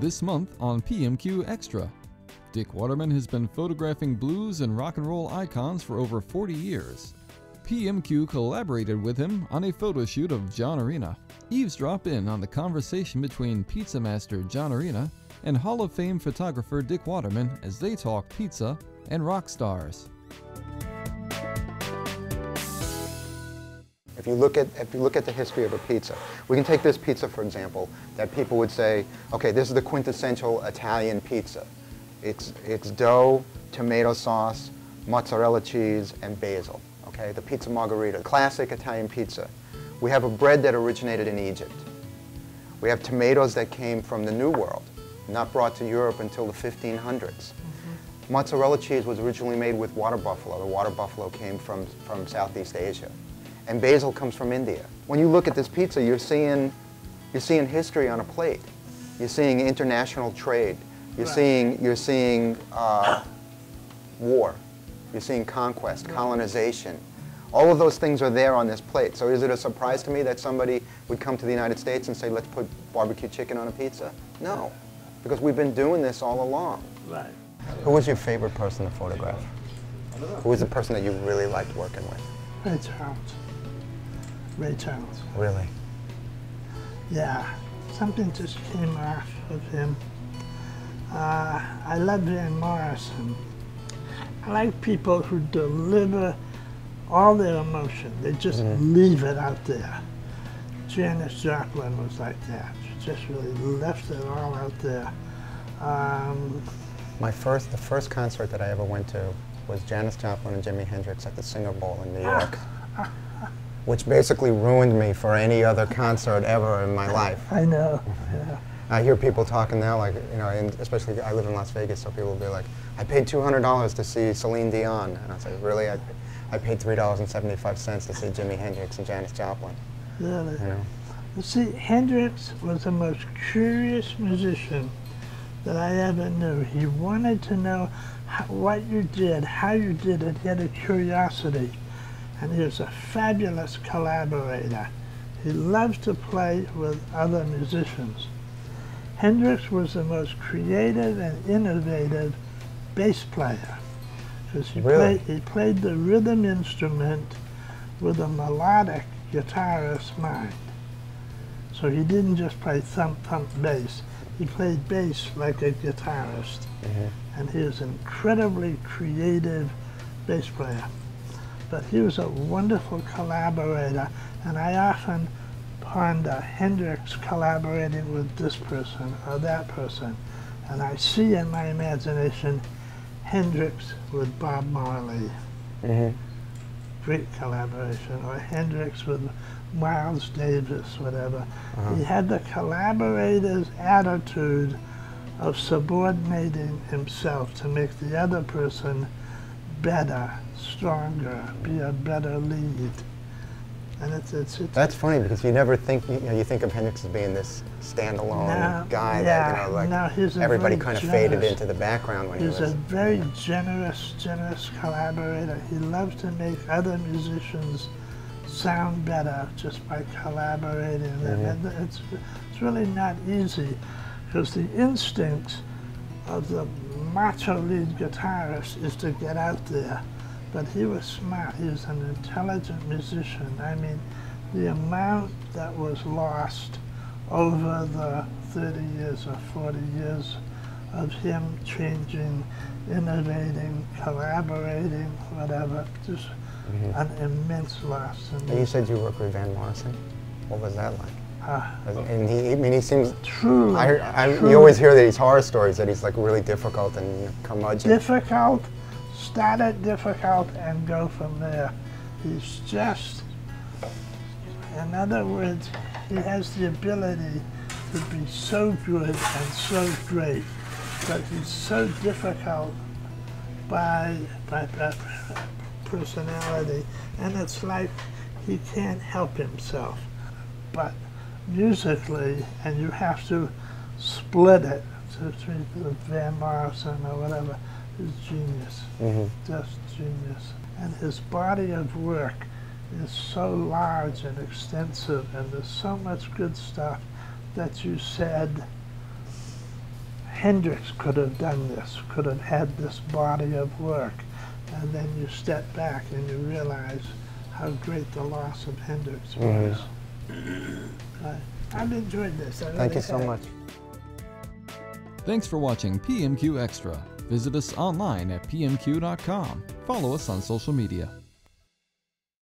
this month on PMQ Extra. Dick Waterman has been photographing blues and rock and roll icons for over 40 years. PMQ collaborated with him on a photo shoot of John Arena. Eavesdrop in on the conversation between pizza master John Arena and Hall of Fame photographer Dick Waterman as they talk pizza and rock stars. If you look at if you look at the history of a pizza, we can take this pizza for example. That people would say, okay, this is the quintessential Italian pizza. It's it's dough, tomato sauce, mozzarella cheese, and basil. Okay, the pizza margherita, classic Italian pizza. We have a bread that originated in Egypt. We have tomatoes that came from the New World, not brought to Europe until the 1500s. Mm-hmm. Mozzarella cheese was originally made with water buffalo. The water buffalo came from, from Southeast Asia. And basil comes from India. When you look at this pizza, you're seeing, you're seeing history on a plate. You're seeing international trade. You're Right. seeing, you're seeing uh, war. You're seeing conquest, colonization. All of those things are there on this plate. So is it a surprise to me that somebody would come to the United States and say, let's put barbecue chicken on a pizza? No, because we've been doing this all along. Right. Who was your favorite person to photograph? Who was the person that you really liked working with? Ray Charles. Ray Charles. Really? Yeah, something just came off of him. Uh, I love Van Morrison. I like people who deliver all their emotion. They just leave it out there. Janis Joplin was like that. She just really left it all out there. Um, My first, the first concert that I ever went to was Janis Joplin and Jimi Hendrix at the Singer Bowl in New York, which basically ruined me for any other concert ever in my life. I know. Yeah. I hear people talking now, like, you know, and especially I live in Las Vegas, so people will be like, I paid $200 to see Celine Dion. And I was like, really? I, I paid $3.75 to see Jimi Hendrix and Janis Joplin, Really. you know? You see, Hendrix was the most curious musician that I ever knew. He wanted to know how, what you did, how you did it. He had a curiosity. And he was a fabulous collaborator. He loved to play with other musicians. Hendrix was the most creative and innovative bass player. Because he, Really? played, he played the rhythm instrument with a melodic guitarist's mind. So he didn't just play thump thump bass. He played bass like a guitarist. Uh-huh. And he was an incredibly creative bass player. But he was a wonderful collaborator, and I often ponder Hendrix collaborating with this person or that person. And I see in my imagination Hendrix with Bob Marley uh-huh. great collaboration, or Hendrix with Miles Davis, whatever. Uh-huh. He had the collaborator's attitude of subordinating himself to make the other person better, stronger, be a better lead. And it's, it's, it's That's funny because you never think, you know, you think of Hendrix as being this standalone No, guy yeah, that, you know, like no, he's everybody very kind of faded into the background when he He's was. a very generous, generous collaborator. He loves to make other musicians sound better just by collaborating. Mm-hmm. And it's, it's really not easy because the instinct of the macho lead guitarist is to get out there. But he was smart. He was an intelligent musician. I mean, the amount that was lost over the 30 years or 40 years of him changing, innovating, collaborating, whatever, just mm-hmm. an immense loss. You said you worked with Van Morrison. What was that like? Uh, And he, I mean, he seems. True. I, I, truly you always hear these horror stories that he's like really difficult and curmudgeon. difficult, start it difficult and go from there. He's just, in other words, he has the ability to be so good and so great, but he's so difficult by, by, by personality, and it's like he can't help himself. But musically, and you have to split it to treat the Van Morrison or whatever, is genius, Mhm. just genius. And his body of work is so large and extensive, and there's so much good stuff that you said Hendrix could have done this, could have had this body of work. And then you step back and you realize how great the loss of Hendrix was. I, I've enjoyed this. I Thank really you so have. much. Thanks for watching PMQ Extra. Visit us online at pmq.com. Follow us on social media.